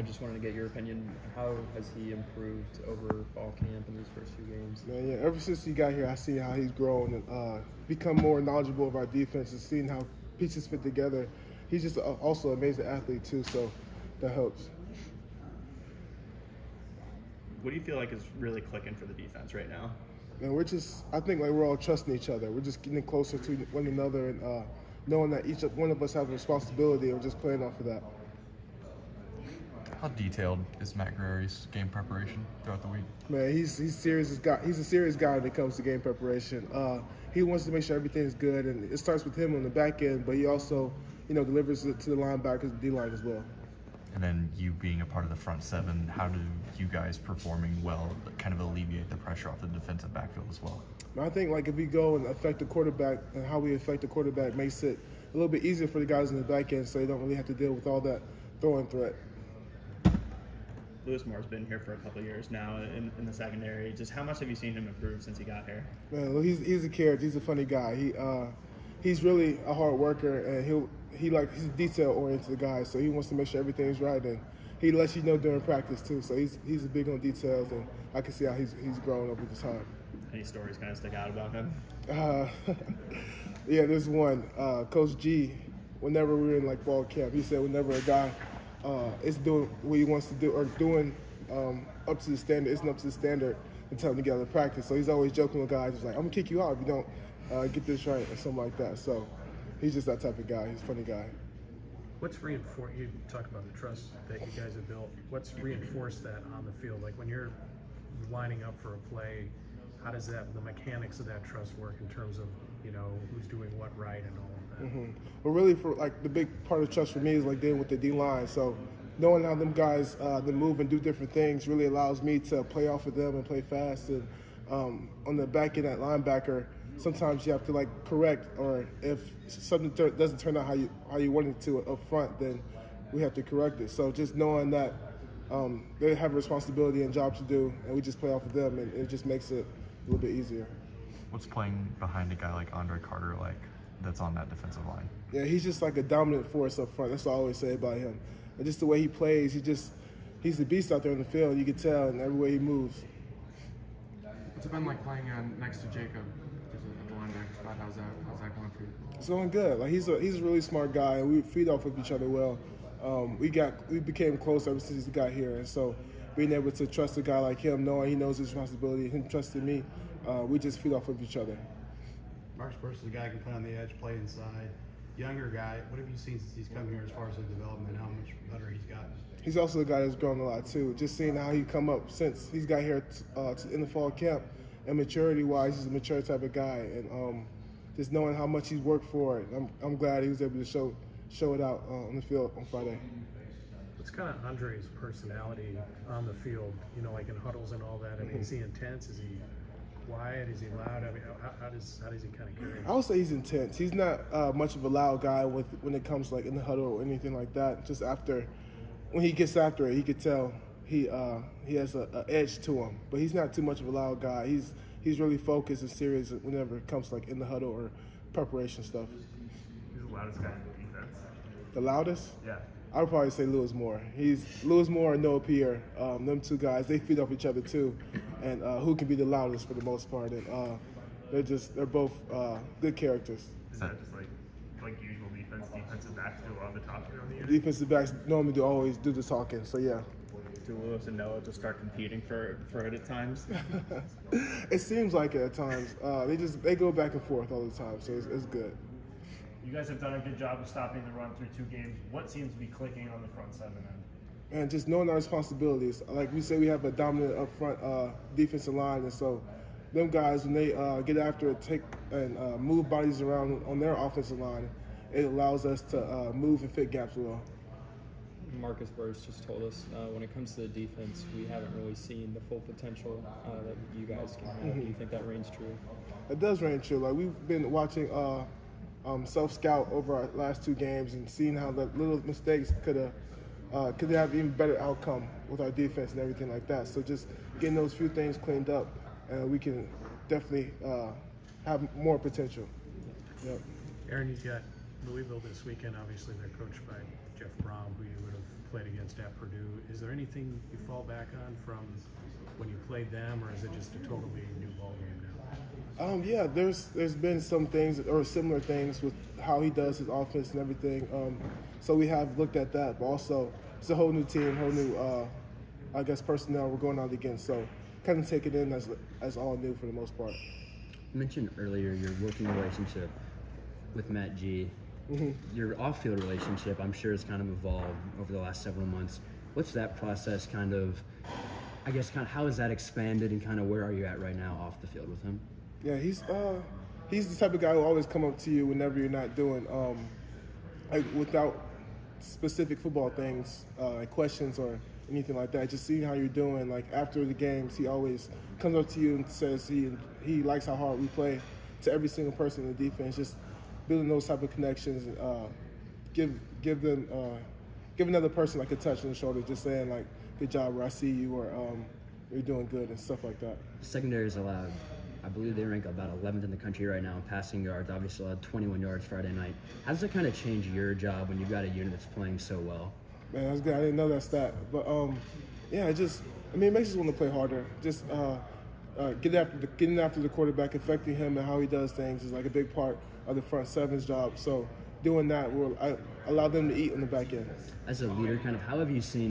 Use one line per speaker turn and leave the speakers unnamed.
I just wanted to get your opinion. How has he improved over fall camp in these first few games?
Man, yeah, ever since he got here, I see how he's grown and uh, become more knowledgeable of our defense and seeing how pieces fit together. He's just a, also an amazing athlete too, so that helps.
What do you feel like is really clicking for the defense right now?
And we're just, I think like we're all trusting each other. We're just getting closer to one another and uh, knowing that each one of us has a responsibility and just playing off of that.
How detailed is Matt Guerrieri's game preparation throughout the week?
Man, he's he's serious guy. He's a serious guy when it comes to game preparation. Uh, he wants to make sure everything's good, and it starts with him on the back end, but he also, you know, delivers it to the linebackers, D line as well.
And then you being a part of the front seven, how do you guys performing well kind of alleviate the pressure off the defensive backfield as well?
I think like if we go and affect the quarterback and how we affect the quarterback makes it a little bit easier for the guys in the back end, so they don't really have to deal with all that throwing threat.
Louis Moore's been here for a couple years now in, in, the secondary. Just how much have you seen him improve since he got here?
Man, he's he's a character. He's a funny guy. He uh, he's really a hard worker, and he'll he like he's a detail oriented guy. So he wants to make sure everything's right, and he lets you know during practice too. So he's he's big on details, and I can see how he's he's grown over the time.
Any stories kind of stick out about him?
Uh, yeah, there's one. Uh, Coach G, whenever we were in like fall camp, he said whenever a guy uh, is doing what he wants to do or doing um, up to the standard, isn't up to the standard, him to get out of practice. So he's always joking with guys, he's like, "I'm gonna kick you out if you don't uh, get this right," or something like that. So he's just that type of guy. He's a funny guy.
What's reinforced? You talk about the trust that you guys have built. What's reinforced that on the field? Like when you're lining up for a play, how does that the mechanics of that trust work in terms of you know who's doing what right and all of that?
Mm-hmm. Well, really, for like the big part of trust for me is like dealing with the D line. So knowing how them guys uh, they move and do different things really allows me to play off of them and play fast. And um, on the back end, at linebacker, sometimes you have to like correct, or if something ter- doesn't turn out how you how you want it to up front, then we have to correct it. So just knowing that um, they have a responsibility and job to do, and we just play off of them, and it just makes it a little bit easier.
What's playing behind a guy like Andre Carter like that's on that defensive line?
Yeah, he's just like a dominant force up front. That's what I always say about him. And just the way he plays, he just he's the beast out there in the field. You can tell in every way he moves.
What's it been like playing uh, next to Jacob at the linebacker spot? How's that? How's that going for you?
It's going good. Like he's a he's a really smart guy, and we feed off of each other well. Um, we got we became close ever since he got here, and so being able to trust a guy like him, knowing he knows his responsibility, him trusting me, uh, we just feed off of each other.
Marcus Burris is a guy who can play on the edge, play inside. Younger guy. What have you seen since he's come here as far as the development? How much better he's gotten?
He's also a guy that's grown a lot too. Just seeing how he come up since he's got here uh, in the fall camp, and maturity wise, he's a mature type of guy, and um, just knowing how much he's worked for it, I'm, I'm glad he was able to show show it out uh, on the field on Friday.
What's kind of Andre's personality on the field? You know, like in huddles and all that. I mean, mm-hmm. is he intense? Is he quiet? Is he loud? I mean, how, how does how does he kind of carry?
I would say he's intense. He's not uh, much of a loud guy with when it comes like in the huddle or anything like that. Just after when he gets after it, he could tell he uh, he has a, a, edge to him. But he's not too much of a loud guy. He's he's really focused and serious whenever it comes like in the huddle or preparation stuff.
He's the loudest guy in the defense.
The loudest?
Yeah.
I would probably say Louis Moore. He's Louis Moore and Noah Pierre. Um, them two guys, they feed off each other too, and uh, who can be the loudest for the most part. And uh, they're just they're both uh, good characters.
Is that just like like usual defense? Defensive backs do a lot of the talking on the unit.
Defensive backs normally do always do the talking. So yeah.
Do Louis and Noah just start competing for for it at times?
it seems like it at times. Uh, they just they go back and forth all the time, so it's, it's good.
You guys have done a good job of stopping the run through two games. What seems to be clicking on the front seven end?
And just knowing our responsibilities. Like we say, we have a dominant up front uh, defensive line, and so them guys when they uh, get after it, take and uh, move bodies around on their offensive line, it allows us to uh, move and fit gaps well.
Marcus Burris just told us uh, when it comes to the defense, we haven't really seen the full potential uh, that you guys can have. Mm-hmm. Do you think that reigns true?
It does reign true. Like we've been watching um, self scout over our last two games and seeing how the little mistakes could have uh, could have even better outcome with our defense and everything like that. So just getting those few things cleaned up, and uh, we can definitely uh, have more potential.
Yep. Aaron, you've got Louisville this weekend. Obviously, they're coached by Jeff Brohm, who you would have played against at Purdue. Is there anything you fall back on from when you played them, or is it just a totally new ball game now?
Um, yeah, there's there's been some things or similar things with how he does his offense and everything. Um, so we have looked at that, but also it's a whole new team, whole new, uh, I guess, personnel we're going out against. So kind of take it in as as all new for the most part.
You mentioned earlier your working relationship with Matt G. Your off-field relationship, I'm sure, has kind of evolved over the last several months. What's that process kind of? I guess kind of how has that expanded, and kind of where are you at right now off the field with him?
Yeah, he's uh, he's the type of guy who always come up to you whenever you're not doing um, like without specific football things, uh, like questions or anything like that. Just seeing how you're doing. Like after the games, he always comes up to you and says he he likes how hard we play to every single person in the defense. Just building those type of connections. Uh, give give them uh, give another person like a touch on the shoulder, just saying like good job or I see you or um, you're doing good and stuff like that.
Secondary is allowed. I believe they rank about 11th in the country right now in passing yards. Obviously, allowed 21 yards Friday night. How does that kind of change your job when you've got a unit that's playing so well?
Man, that's good. I didn't know that stat, but um, yeah, it just I mean, it makes us want to play harder. Just uh, uh, get after the, getting after the quarterback, affecting him and how he does things is like a big part of the front seven's job. So doing that will I, allow them to eat on the back end.
As a leader, kind of how have you seen